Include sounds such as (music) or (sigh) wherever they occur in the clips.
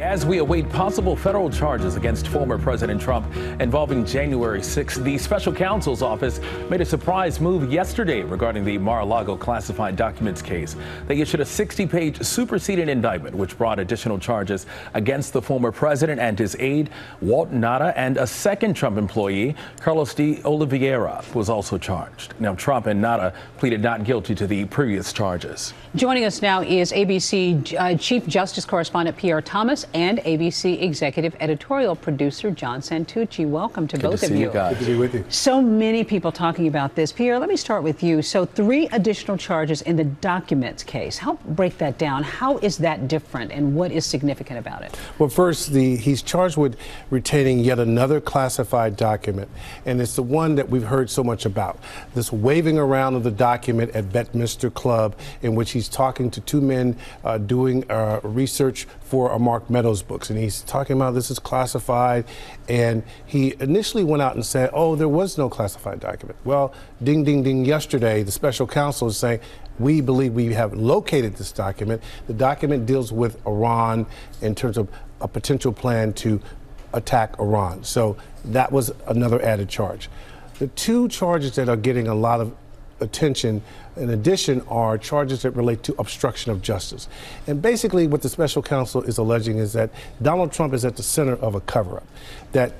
As we await possible federal charges against former President Trump involving January 6th, the special counsel's office made a surprise move yesterday regarding the Mar a Lago classified documents case. They issued a 60 page superseding indictment, which brought additional charges against the former president and his aide, Walt Nauta, and a second Trump employee, Carlos de Oliveira, was also charged. Now, Trump and Nauta pleaded not guilty to the previous charges. Joining us now is ABC uh, Chief Justice Correspondent Pierre Thomas and ABC Executive Editorial Producer John Santucci. Welcome to Good both to of see you. you guys. Good to be with you. So many people talking about this. Pierre, let me start with you. So, three additional charges in the documents case. Help break that down. How is that different and what is significant about it? Well, first, the, he's charged with retaining yet another classified document, and it's the one that we've heard so much about. This waving around of the document at Bedminster Club, in which he's talking to two men uh, doing uh, research for a Mark Meadows books, and he's talking about this is classified, and he initially went out and said, "Oh, there was no classified document." Well, ding, ding, ding. Yesterday, the special counsel is saying. We believe we have located this document. The document deals with Iran in terms of a potential plan to attack Iran. So that was another added charge. The two charges that are getting a lot of attention, in addition, are charges that relate to obstruction of justice. And basically, what the special counsel is alleging is that Donald Trump is at the center of a cover up. That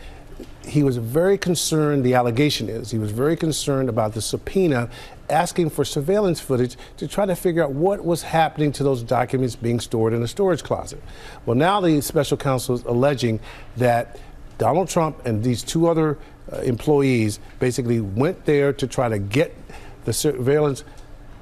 he was very concerned, the allegation is, he was very concerned about the subpoena asking for surveillance footage to try to figure out what was happening to those documents being stored in a storage closet. Well, now the special counsel is alleging that Donald Trump and these two other uh, employees basically went there to try to get the surveillance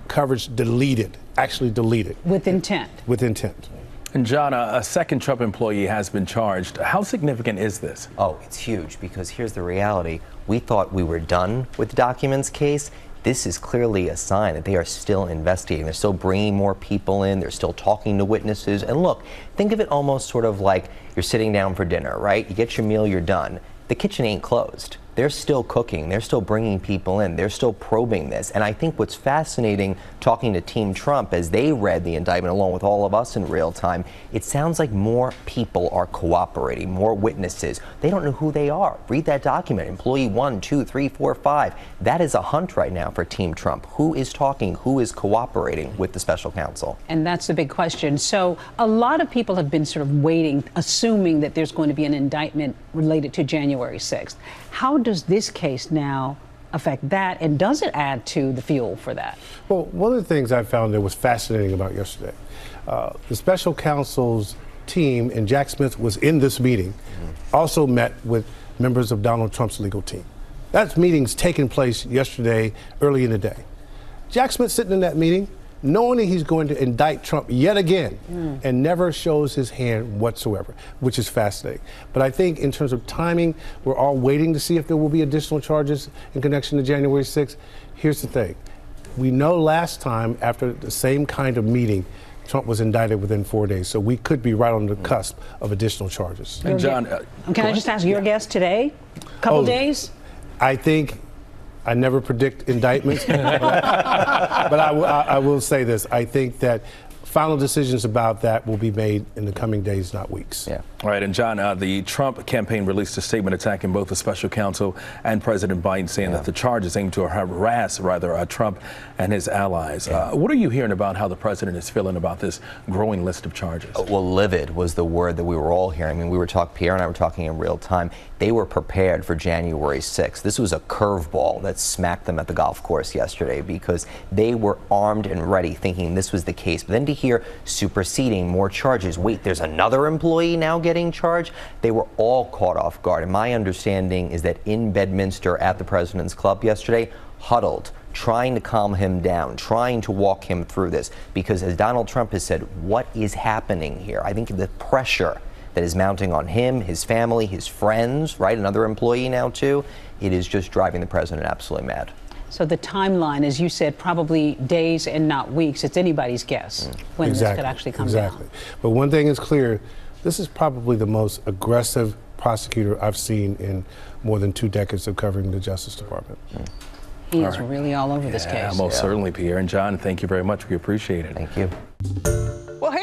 coverage deleted, actually deleted. With intent. With intent. And John, a, a second Trump employee has been charged. How significant is this? Oh, it's huge because here's the reality. We thought we were done with the documents case. This is clearly a sign that they are still investigating. They're still bringing more people in. They're still talking to witnesses. And look, think of it almost sort of like you're sitting down for dinner, right? You get your meal, you're done. The kitchen ain't closed. They're still cooking. They're still bringing people in. They're still probing this. And I think what's fascinating talking to Team Trump as they read the indictment along with all of us in real time, it sounds like more people are cooperating, more witnesses. They don't know who they are. Read that document. Employee one, two, three, four, five. That is a hunt right now for Team Trump. Who is talking? Who is cooperating with the special counsel? And that's the big question. So, a lot of people have been sort of waiting, assuming that there's going to be an indictment related to January 6th. How does this case now affect that, and does it add to the fuel for that? Well, one of the things I found that was fascinating about yesterday, uh, the special counsel's team and Jack Smith was in this meeting, mm-hmm. also met with members of Donald Trump's legal team. That meeting's taking place yesterday, early in the day. Jack Smith sitting in that meeting, knowing that he's going to indict Trump yet again mm. and never shows his hand whatsoever, which is fascinating. But I think in terms of timing, we're all waiting to see if there will be additional charges in connection to January 6th. Here's the thing. We know last time, after the same kind of meeting, Trump was indicted within four days, so we could be right on the cusp of additional charges. And John, uh, can I just ask your guess today? A Couple oh, days? I think I never predict indictments, (laughs) but, I, but I, I, will say this: I think that final decisions about that will be made in the coming days, not weeks. Yeah. All right. And John, uh, the Trump campaign released a statement attacking both the special counsel and President Biden, saying yeah. that the charges aim to harass, rather, uh, Trump and his allies. Yeah. Uh, what are you hearing about how the president is feeling about this growing list of charges? Uh, well, livid was the word that we were all hearing. I mean, we were talking, Pierre and I were talking in real time. They were prepared for January 6th. This was a curveball that smacked them at the golf course yesterday because they were armed and ready, thinking this was the case. But then to hear superseding more charges. Wait, there's another employee now getting charged? They were all caught off guard. And my understanding is that in Bedminster at the President's Club yesterday, huddled, trying to calm him down, trying to walk him through this. Because as Donald Trump has said, what is happening here? I think the pressure that is mounting on him, his family, his friends, right? Another employee now, too. It is just driving the president absolutely mad. So the timeline, as you said, probably days and not weeks. It's anybody's guess mm. when exactly. this could actually come exactly. down. But one thing is clear: this is probably the most aggressive prosecutor I've seen in more than two decades of covering the Justice Department. Mm. He all is right. really all over yeah, this case. Most yeah. certainly, Pierre and John. Thank you very much. We appreciate it. Thank you.